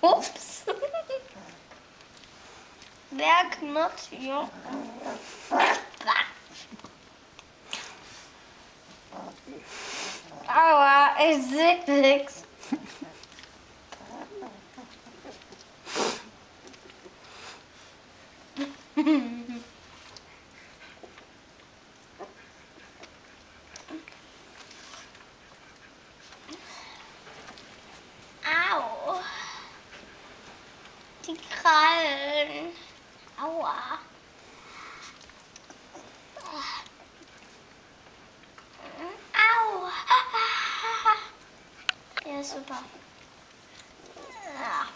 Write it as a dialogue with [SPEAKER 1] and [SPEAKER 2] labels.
[SPEAKER 1] Ups. Wer knurrt hier? Aua, ich sehe nix. Au. Die Krallen. Aua. Au. Ja, super. Ja.